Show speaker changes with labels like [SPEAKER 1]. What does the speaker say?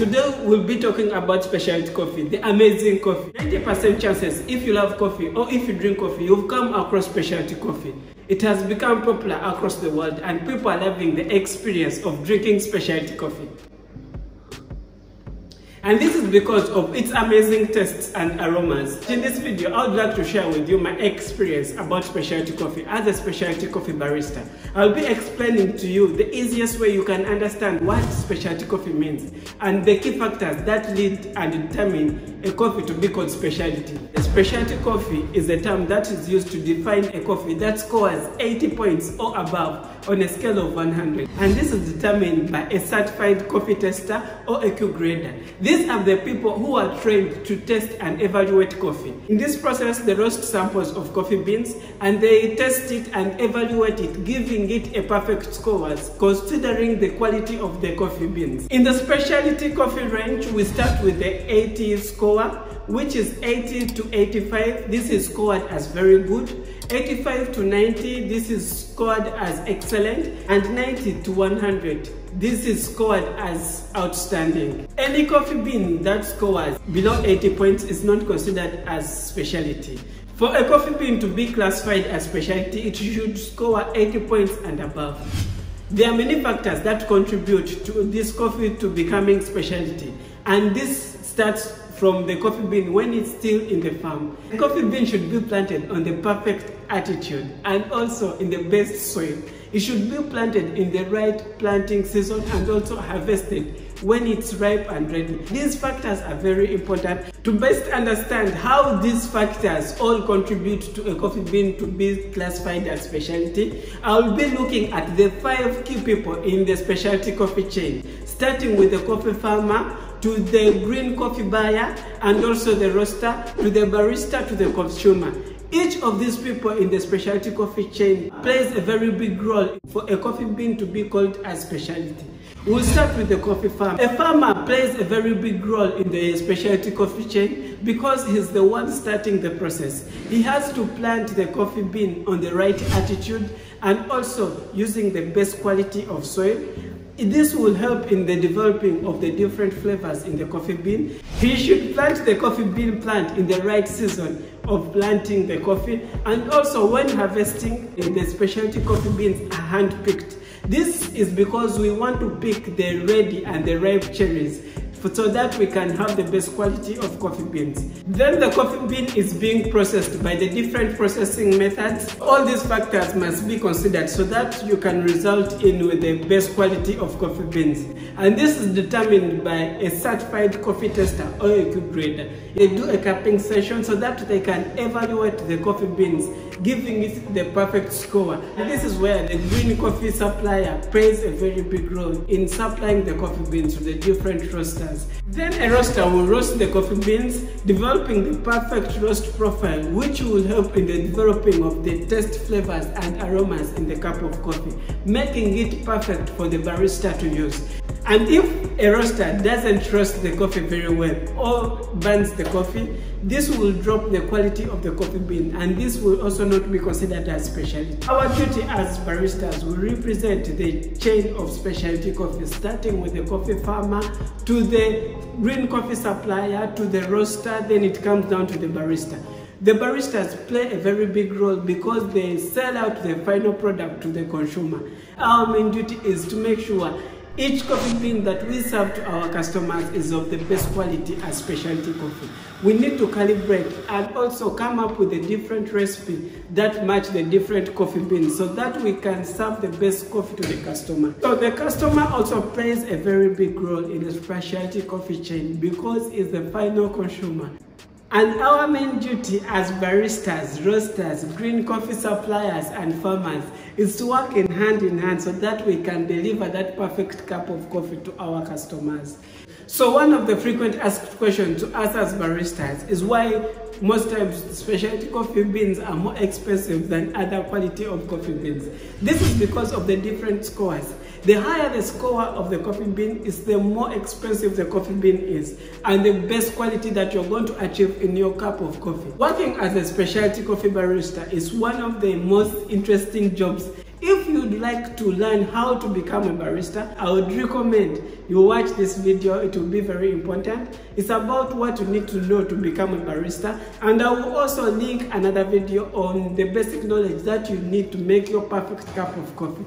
[SPEAKER 1] today we'll be talking about specialty coffee, the amazing coffee. 90% chances if you love coffee or if you drink coffee, you've come across specialty coffee. It has become popular across the world and people are loving the experience of drinking specialty coffee. And this is because of its amazing tastes and aromas. In this video, I would like to share with you my experience about specialty coffee as a specialty coffee barista. I'll be explaining to you the easiest way you can understand what specialty coffee means and the key factors that lead and determine a coffee to be called specialty. Specialty coffee is a term that is used to define a coffee that scores 80 points or above on a scale of 100 and this is determined by a certified coffee tester or a Q grader. These are the people who are trained to test and evaluate coffee. In this process, they roast samples of coffee beans and they test it and evaluate it, giving it a perfect score considering the quality of the coffee beans. In the specialty coffee range, we start with the 80 score, which is 80 to 85. This is scored as very good. 85 to 90, this is scored as excellent. And 90 to 100, this is scored as outstanding. Any coffee bean that scores below 80 points is not considered as specialty. For a coffee bean to be classified as specialty, it should score 80 points and above. There are many factors that contribute to this coffee to becoming specialty, and this starts from the coffee bean when it's still in the farm. The coffee bean should be planted on the perfect attitude and also in the best soil. It should be planted in the right planting season and also harvested when it's ripe and ready. These factors are very important to best understand how these factors all contribute to a coffee bean to be classified as specialty. I'll be looking at the five key people in the specialty coffee chain, starting with the coffee farmer, to the green coffee buyer and also the roaster, to the barista, to the consumer. Each of these people in the specialty coffee chain plays a very big role for a coffee bean to be called a specialty. We'll start with the coffee farm. A farmer plays a very big role in the specialty coffee chain because he's the one starting the process. He has to plant the coffee bean on the right attitude and also using the best quality of soil this will help in the developing of the different flavors in the coffee bean. He should plant the coffee bean plant in the right season of planting the coffee and also when harvesting the specialty coffee beans are hand-picked. This is because we want to pick the ready and the ripe cherries so that we can have the best quality of coffee beans. Then the coffee bean is being processed by the different processing methods. All these factors must be considered so that you can result in with the best quality of coffee beans. And this is determined by a certified coffee tester or a Q grader. They do a cupping session so that they can evaluate the coffee beans, giving it the perfect score. And this is where the green coffee supplier plays a very big role in supplying the coffee beans to the different roasters. Then a roaster will roast the coffee beans, developing the perfect roast profile, which will help in the developing of the taste, flavors, and aromas in the cup of coffee, making it perfect for the barista to use. And if a roaster doesn't roast the coffee very well or burns the coffee, this will drop the quality of the coffee bean and this will also not be considered as specialty. Our duty as baristas will represent the chain of specialty coffee starting with the coffee farmer to the green coffee supplier to the roaster then it comes down to the barista. The baristas play a very big role because they sell out the final product to the consumer. Our main duty is to make sure each coffee bean that we serve to our customers is of the best quality as specialty coffee. We need to calibrate and also come up with a different recipe that match the different coffee beans so that we can serve the best coffee to the customer. So the customer also plays a very big role in the specialty coffee chain because it's the final consumer. And our main duty as baristas, roasters, green coffee suppliers and farmers is to work in hand in hand so that we can deliver that perfect cup of coffee to our customers. So one of the frequent asked questions to us as baristas is why most times specialty coffee beans are more expensive than other quality of coffee beans. This is because of the different scores. The higher the score of the coffee bean is, the more expensive the coffee bean is and the best quality that you're going to achieve in your cup of coffee. Working as a specialty coffee barista is one of the most interesting jobs if you would like to learn how to become a barista, I would recommend you watch this video. It will be very important. It's about what you need to know to become a barista. And I will also link another video on the basic knowledge that you need to make your perfect cup of coffee.